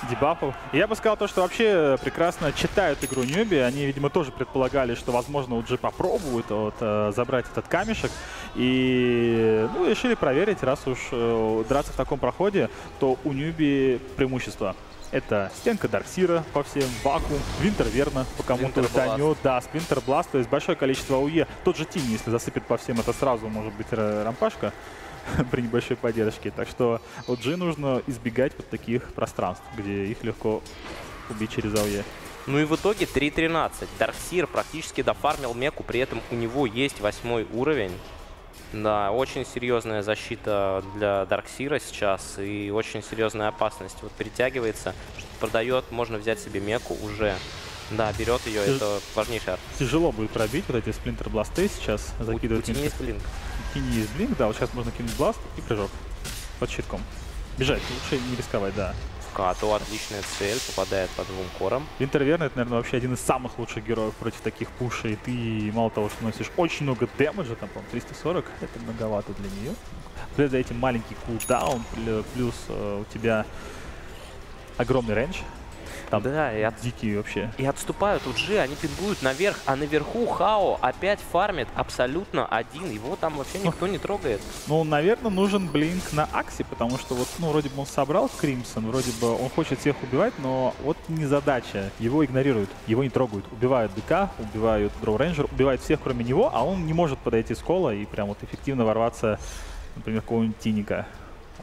Дебафов. И я бы сказал то, что вообще прекрасно читают игру Ньюби. Они, видимо, тоже предполагали, что, возможно, уже попробуют вот, э, забрать этот камешек. И ну, решили проверить, раз уж э, драться в таком проходе, то у Ньюби преимущество. Это стенка Дарксира по всем, Вакуум, Винтер Виверна по кому-то ульданет, да, Splinter Blast, то есть большое количество AOE. Тот же Тини, если засыпет по всем, это сразу может быть ра- рампашка [laughs] при небольшой поддержке. Так что вот OG нужно избегать вот таких пространств, где их легко убить через AOE. Ну и в итоге 3.13. Дарксир практически дофармил меку, при этом у него есть восьмой уровень. Да, очень серьезная защита для Дарксира сейчас и очень серьезная опасность. Вот притягивается, что продает, можно взять себе меку уже. Да, берет ее, Ты- это важнейший арт. Тяжело будет пробить вот эти сплинтер бласты сейчас. У, у Закидывают Тини есть блинк. Да, вот сейчас можно кинуть бласт и прыжок под щитком. Бежать, лучше не рисковать, да. Като отличная цель, попадает по двум корам. Винтерверн это, наверное, вообще один из самых лучших героев против таких пушей. Ты мало того, что носишь очень много дэмэджа, там, по-моему, 340, это многовато для нее. Вслед за этим маленький кулдаун, пл- плюс э, у тебя огромный range. Там Да, и от- дикий вообще. И отступают OG, они пингуют наверх, а наверху Хао опять фармит абсолютно один. Его там вообще никто не трогает. Ну, наверное, нужен Blink на Аксе, потому что вот, ну, вроде бы он собрал Кримсон, вроде бы он хочет всех убивать, но вот не задача. Его игнорируют, его не трогают. Убивают ДК, убивают Дроу Рейнджер, убивают всех, кроме него, а он не может подойти с Call а и прям вот эффективно ворваться, например, какого-нибудь Тиника.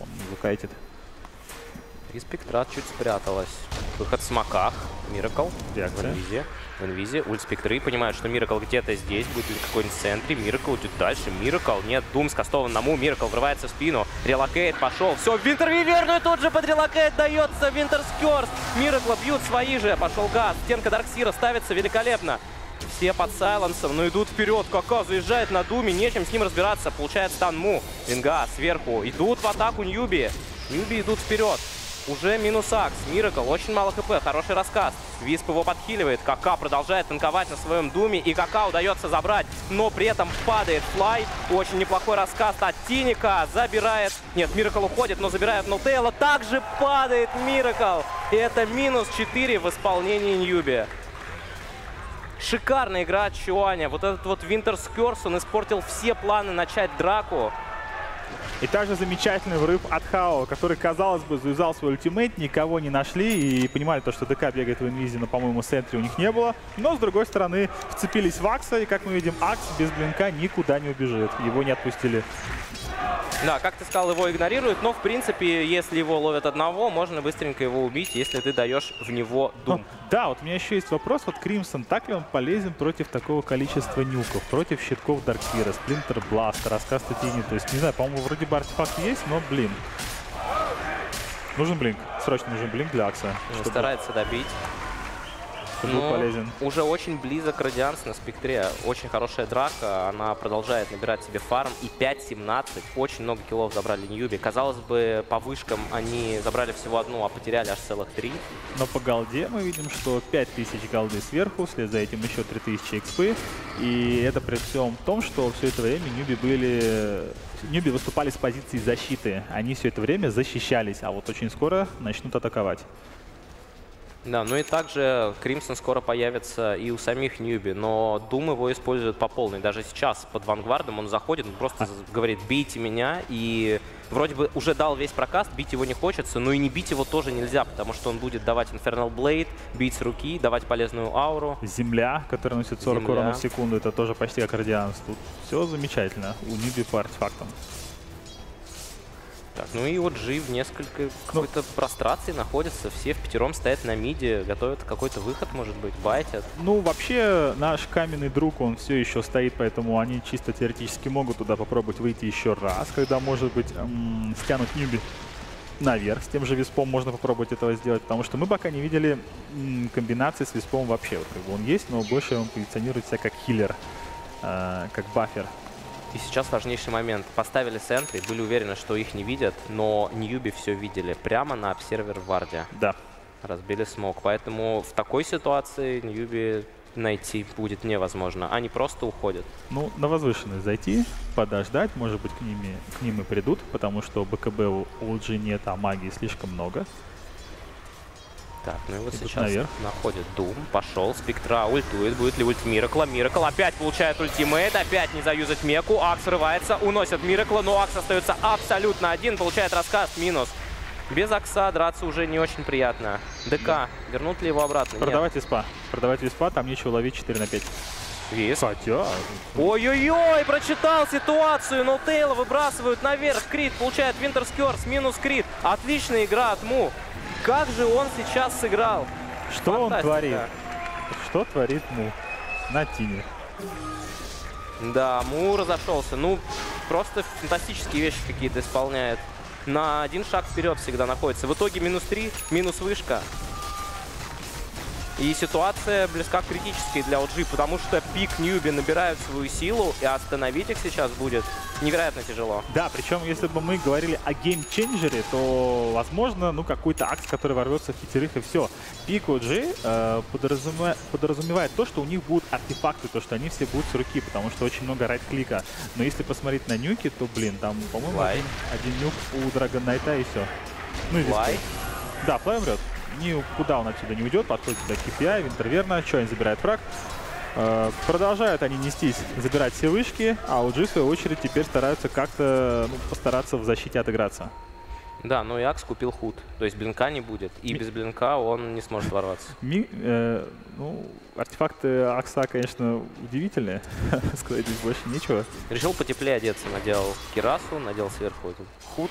Он закайтит. И Спектрат чуть спряталась. Выход в смоках. Миракл. В инвизе. В инвизе. Ульт Спектры понимают, что Миракл где-то здесь. Будет ли какой-нибудь sentry. Миракл идет дальше. Миракл. Нет, Дум скастован на Му. Миракл врывается в спину. Relocate пошел. Все, Винтер Виверну тут же под relocate дается. Winter's Curse. Миракла бьют свои же. Пошел газ. Стенка Дарксира ставится великолепно. Все под silence ом, но идут вперед. Кака заезжает на Думе, нечем с ним разбираться. Получает стан Му. Винга сверху. Идут в атаку Ньюби. Ньюби идут вперед. Уже минус Акс. Миракл, очень мало хп, хороший прокаст. Висп его подхиливает. Кака продолжает танковать на своем Думе. И Кака удается забрать, но при этом падает Флай. Очень неплохой прокаст от Тиника. Забирает... Нет, Миракл уходит, но забирает Нутейла. Также падает Миракл. И это минус 4 в исполнении Ньюби. Шикарная игра от Чуаня. Вот этот вот Winter's Curse, он испортил все планы начать драку. И также замечательный врыв от Хао, который, казалось бы, заюзал свой ultimate, никого не нашли и понимали то, что ДК бегает в инвизе, но, по-моему, sentry у них не было. Но, с другой стороны, вцепились в Акса, и, как мы видим, Акс без blink а никуда не убежит. Его не отпустили. Да, как ты сказал, его игнорируют, но, в принципе, если его ловят одного, можно быстренько его убить, если ты даешь в него Ну, дум. да, вот у меня еще есть вопрос. Вот Crimson, так ли он полезен против такого количества нюков? Против щитков Дарксира, Splinter Blast а, прокаста Тини? То есть, не знаю, по-моему, вроде бы артефакт есть, но, блин. Нужен блинк. Срочно нужен блинк для Акса. Он чтобы- старается добить. Чтобы полезен. уже очень близок Радианс на спектре. Очень хорошая драка. Она продолжает набирать себе фарм. И 5-17. Очень много киллов забрали Ньюби. Казалось бы, по вышкам они забрали всего одну, а потеряли аж целых три. Но по голде мы видим, что 5000 голды сверху, вслед за этим еще 3000 экспы. И это при всем том, что все это время Ньюби были... Ньюби выступали с позиции защиты. Они все это время защищались, а вот очень скоро начнут атаковать. Да, ну и также Кримсон скоро появится и у самих Ньюби, но Дум его использует по полной. Даже сейчас под Вангвардом он заходит, он просто говорит «бейте меня», и вроде бы уже дал весь прокаст, бить его не хочется, но и не бить его тоже нельзя, потому что он будет давать Infernal Blade, бить с руки, давать полезную ауру. Земля, которая носит 40 Земля. урона в секунду, это тоже почти как радианс. Тут все замечательно. У Ньюби по артефактам. Так, ну и вот Джи в несколько какой-то прострации находится, все в пятером стоят на миде, готовят какой-то выход, может быть, байтят. Ну, вообще, наш каменный друг, он все еще стоит, поэтому они чисто теоретически могут туда попробовать выйти еще раз, когда, может быть, м, стянут Ньюби наверх. С тем же Виспом можно попробовать этого сделать, потому что мы пока не видели комбинации с Виспом вообще. Вот как бы он есть, но больше он позиционирует себя как хиллер, э, как баффер. И сейчас важнейший момент. Поставили центры, были уверены, что их не видят, но Ньюби все видели. Прямо на обсервер Варде. Да. Разбили смог. Поэтому в такой ситуации Ньюби найти будет невозможно. Они просто уходят. Ну, на возвышенность зайти, подождать, может быть, к, ними, к ним и придут, потому что БКБ у LG нет, а магии слишком много. Так, ну и вот Идут сейчас наверх. находит Дум, пошел, Спектра ультует, будет ли ульт Миракла, Миракл опять получает ультимейт, опять не заюзать Меку, Акс срывается, уносят Миракла, но Акс остается абсолютно один, получает рассказ, минус. Без Акса драться уже не очень приятно. ДК, вернут ли его обратно? Нет. Продавать виспа. Продавать виспа, там нечего ловить 4 на 5. Вис. Хотя... Ой-ой-ой, прочитал ситуацию. Ноутейла выбрасывают наверх. Крит получает Winter's Curse минус Крит. Отличная игра от Му. Как же он сейчас сыграл? Что он Фантастика. творит? Что творит Му на Тине? Да, Му разошелся. Ну, просто фантастические вещи какие-то исполняет. На один шаг вперед всегда находится. В итоге минус 3, минус вышка. И ситуация близка к критической для OG, потому что пик Ньюби набирают свою силу, и остановить их сейчас будет невероятно тяжело. Да, причем, если бы мы говорили о геймченджере, то, возможно, ну, какой-то акт, который ворвется в пятерых, и все. Пик OG э, подразуме- подразумевает то, что у них будут артефакты, то, что они все будут с руки, потому что очень много райт-клика. Но если посмотреть на нюки, то, блин, там, по-моему, один, один нюк у Драгон Найта, и все. Ну, и Флай. Да, Флай умрет. Никуда он отсюда не уйдет, подходит сюда KPI, Винтерверна, Чойн забирает фраг. Э, Продолжают они нестись, забирать все вышки, а OG, в свою очередь, теперь стараются как-то ну, постараться в защите отыграться. Да, ну и Акс купил худ. То есть блинка не будет. И Ми- без блинка он не сможет ворваться. Ми- э, ну, артефакты Акса, конечно, удивительные. [laughs] Сказать здесь больше нечего. Решил потеплее одеться. Надел кирасу, надел сверху этот худ.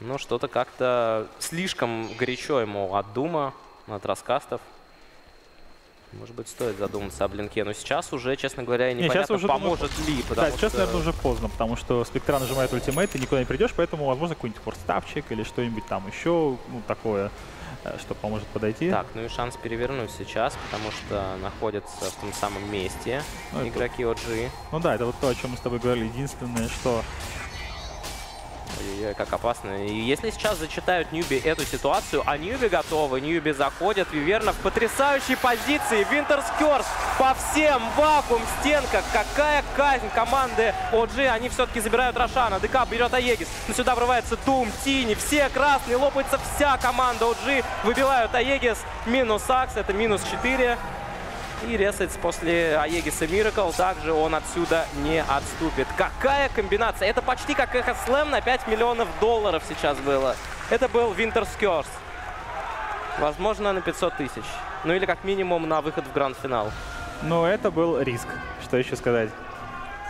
Ну, что-то как-то слишком горячо ему от Дума, от раскастов. Может быть, стоит задуматься о блинке. Но сейчас уже, честно говоря, Не, непонятно, сейчас уже думаю, поможет ли. Потому Да, сейчас, что... наверное, уже поздно, потому что Спектра нажимает ультимейт, ты никуда не придешь, поэтому, возможно, какой-нибудь форстапчик или что-нибудь там еще, ну, такое, э, что поможет подойти. Так, ну и шанс перевернуть сейчас, потому что находятся в том самом месте Ну, это- игроки OG. Ну да, это вот то, о чем мы с тобой говорили. Единственное, что Ой-ой-ой, как опасно. И если сейчас зачитают Ньюби эту ситуацию, а Ньюби готовы, Ньюби заходят, Виверна в потрясающей позиции, Winter's Curse по всем, вакуум, стенка, какая казнь команды OG, они все-таки забирают Рошана, ДК берет Aegis, но сюда врывается Дум, Тини, все красные, лопается вся команда OG, выбивают Aegis, минус Акс, это минус 4. И ресается после Аегиса Миракл. Также он отсюда не отступит. Какая комбинация! Это почти как Эхо Слэм на 5 миллионов долларов сейчас было. Это был Winter's Curse. Возможно, на 500 тысяч. Ну или как минимум на выход в гранд-финал. Но это был риск. Что еще сказать?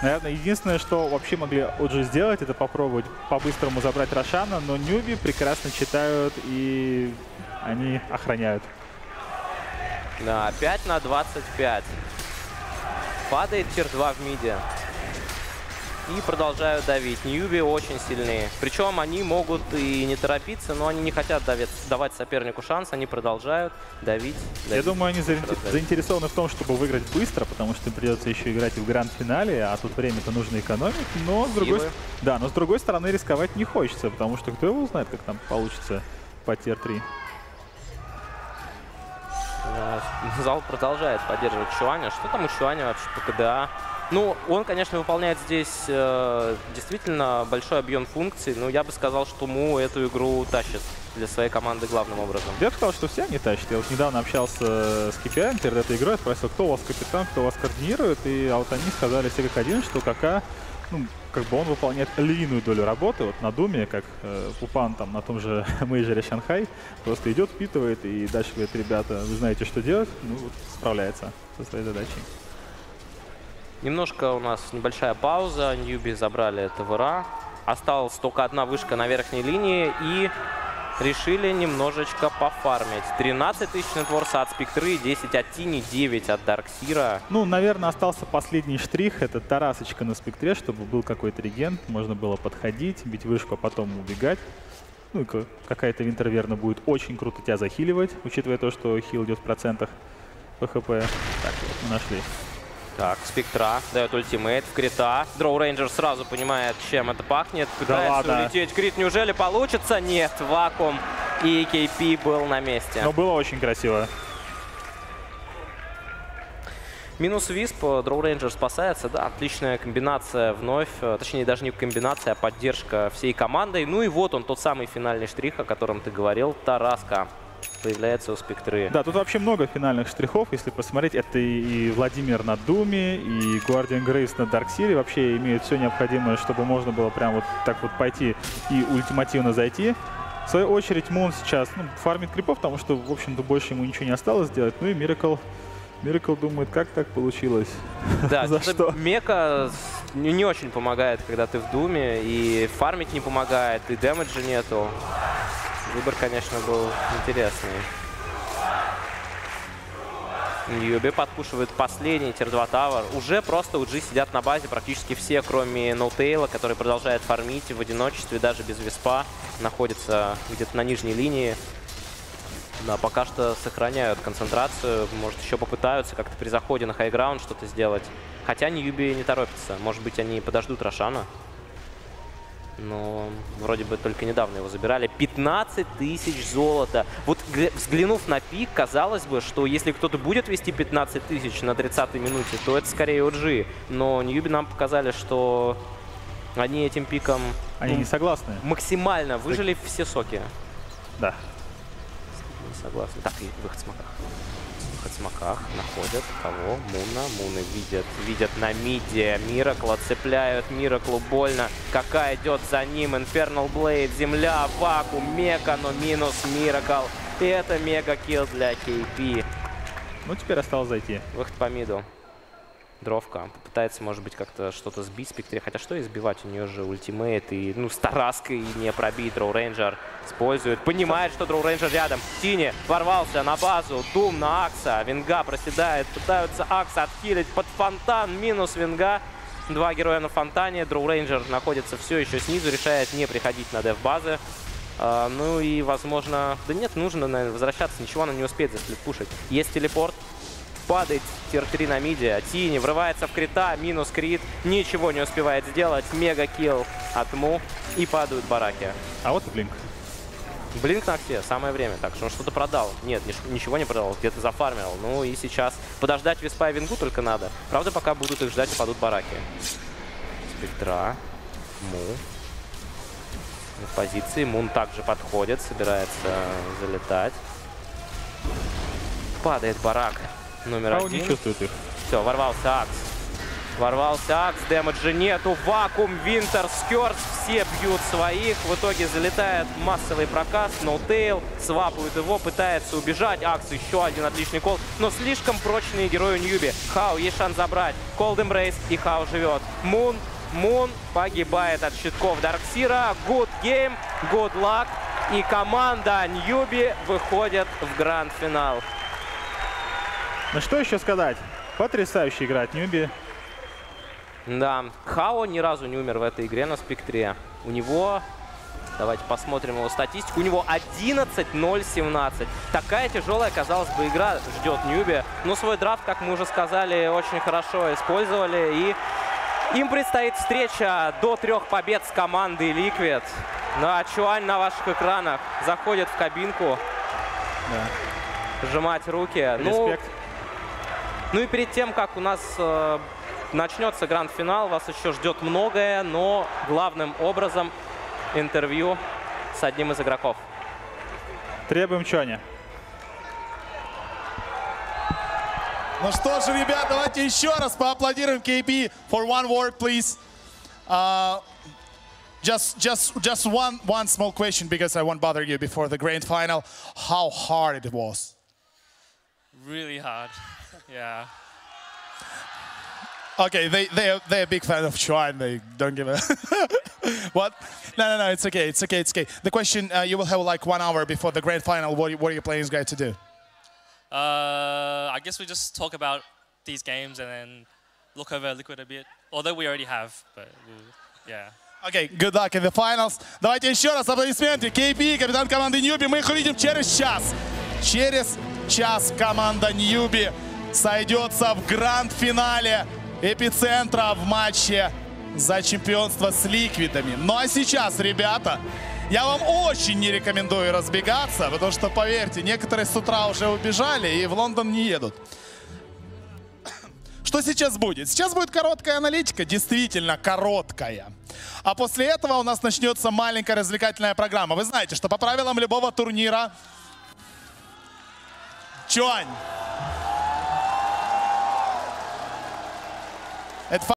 Наверное, единственное, что вообще могли OG сделать, это попробовать по-быстрому забрать Рошана, но Ньюби прекрасно читают и они охраняют. Да, 5 на 25. Падает тир 2 в миде. И продолжают давить. Ньюби очень сильные. Причем они могут и не торопиться, но они не хотят давить- давать сопернику шанс. Они продолжают давить. Я давить. думаю, они заинтересованы в том, чтобы выиграть быстро, потому что им придется еще играть и в гранд-финале, а тут время-то нужно экономить. Но с другой, Силы. да, но с другой стороны рисковать не хочется, потому что кто его знает, как там получится по тир-3. Э, Зал продолжает поддерживать Чуаня. Что там у Чуаня вообще по КДА? Ну, он, конечно, выполняет здесь э, действительно большой объем функций, но я бы сказал, что Му эту игру тащит для своей команды главным образом. Я бы сказал, что все они тащат. Я вот недавно общался с kpii перед этой игрой, спросил, кто у вас капитан, кто вас координирует, и вот они сказали все как один, что Кака, ну, как бы он выполняет львиную долю работы, вот на Думе, как э, Пупан там на том же [laughs] мейджоре Шанхай, просто идет, впитывает и дальше говорит, ребята, вы знаете, что делать, ну, вот справляется со своей задачей. Немножко у нас небольшая пауза. Ньюби забрали ТВРа. Осталась только одна вышка на верхней линии. И решили немножечко пофармить. 13 тысяч нетворса от Спектры, 10 от Тини, 9 от Дарксира. Ну, наверное, остался последний штрих, это тарасочка на спектре, чтобы был какой-то регент, можно было подходить, бить вышку, а потом убегать. Ну, и ка- какая-то винтерверна будет очень круто тебя захиливать, учитывая то, что хил идет в процентах по. Так, нашли. Так, Спектра дает ультимейт в крита. Дроу Рейнджер сразу понимает, чем это пахнет. Пытается ладно. улететь. Крит неужели получится? Нет, вакуум. И KP был на месте. Но было очень красиво. Минус Висп, Дроу Рейнджер спасается, да, отличная комбинация вновь, э, точнее даже не комбинация, а поддержка всей командой. Ну и вот он, тот самый финальный штрих, о котором ты говорил, Тараска. Появляется у Спектры. Да, тут вообще много финальных штрихов, если посмотреть. Это и Владимир на Думе, и Guardian Грейс на Дарксире. Вообще имеют все необходимое, чтобы можно было прям вот так вот пойти и ультимативно зайти. В свою очередь Мун сейчас ну, фармит крипов, потому что, в общем-то, больше ему ничего не осталось сделать. Ну и Миракл Миракл думает, как так получилось? [laughs] Да, За что? Мека не, очень помогает, когда ты в Думе, и фармить не помогает, и дэмэджа нету. Выбор, конечно, был интересный. Ньюби подпушивает последний тир-2 tower. Уже просто OG сидят на базе практически все, кроме Ноутейла, который продолжает фармить в одиночестве, даже без виспа. Находится где-то на нижней линии. Да, пока что сохраняют концентрацию. Может, еще попытаются как-то при заходе на high ground что-то сделать. Хотя Ньюби не торопится. Может быть, они подождут Рошана. Но вроде бы только недавно его забирали. 15 тысяч золота. Вот гля- взглянув на пик, казалось бы, что если кто-то будет вести 15 тысяч на 30-й минуте, то это скорее OG. Но Ньюби нам показали, что они этим пиком Они ну, не согласны. максимально выжили все соки. Да. Не. Так, и выход с маках. Выход с маках. Находят кого? Муна. Муны видят. Видят на миде. Миракла цепляют. Мираклу больно. Какая идет за ним? Infernal Blade. Земля. Вакуум. Мека, но минус Миракл. И это mega kill для kpii. Ну, теперь осталось зайти. Выход по миду. Дровка. Попытается, может быть, как-то что-то сбить Спектре. Хотя что сбивать? У нее же ultimate. И, ну, с Тараской не пробить. Drow Ranger использует. Понимает, что Drow Ranger рядом. Тини ворвался на базу. Дум на Акса. Винга проседает. Пытаются Акса отхилить под фонтан. Минус Винга. Два героя на фонтане. Drow Ranger находится все еще снизу. Решает не приходить на деф базы. А, ну и, возможно... Да нет, нужно, наверное, возвращаться. Ничего она не успеет засплитпушить. Есть телепорт. Падает тир-3 на миде. Тини врывается в крита. Минус крит. Ничего не успевает сделать. Mega kill от Му. И падают бараки. А вот и Blink. Blink на Аксе, самое время. Так что он что-то продал. Нет, ничего не продал, где-то зафармил. Ну и сейчас подождать Виспа и Вингу только надо. Правда, пока будут их ждать, упадут бараки. Спектра. Му. В позиции. Мун также подходит, собирается залетать. Падает барак номер не один. чувствует их. Все, ворвался Акс. Ворвался Акс, damage а нету, вакуум, Winter's Curse, все бьют своих. В итоге залетает массовый прокаст, Ноутейл, свапают его, пытается убежать. Акс еще один отличный call, но слишком прочные герои Ньюби. Хао, есть шанс забрать. Cold Embrace, и Хао живет. Мун, Мун погибает от щитков Дарксира. Good game, good luck. И команда Ньюби выходит в гранд-финал. Ну что еще сказать? Потрясающая игра от Ньюби. Да, Хао ни разу не умер в этой игре на спектре. У него, давайте посмотрим его статистику, у него 11-0-17. Такая тяжелая, казалось бы, игра ждет Ньюби. Но свой драфт, как мы уже сказали, очень хорошо использовали. И им предстоит встреча до трех побед с командой Liquid. Ну а Чуань на ваших экранах заходит в кабинку. Сжимать руки. Ну, Респект. ну и перед тем, как у нас э, начнется гранд-финал, вас еще ждет многое, но главным образом интервью с одним из игроков. Требуем Чоня. Ну что же, ребят, давайте еще раз поаплодируем KP for one word, please. Uh, just, just, just one, one small question because I won't bother you before the grand final. How hard it was? really hard. Yeah. Okay, they they they're a big fan of Chuan. They don't give a [laughs] what? No, no, no. It's okay. It's okay. It's okay. The question: uh, You will have like one hour before the grand final. What what are your players going to do? Uh, I guess we just talk about these games and then look over Liquid a bit. Although we already have, but we'll, yeah. Окей, good luck in the finals. Давайте еще раз аплодисменты. KP, капитан команды Ньюби. Мы их увидим через час. Через час команда Ньюби Сойдется в гранд-финале эпицентра в матче за чемпионство с ликвидами. Ну а сейчас, ребята, я вам очень не рекомендую разбегаться, потому что, поверьте, некоторые с утра уже убежали и в Лондон не едут. Что сейчас будет? Сейчас будет короткая аналитика, действительно короткая. А после этого у нас начнется маленькая развлекательная программа. Вы знаете, что по правилам любого турнира Чуань.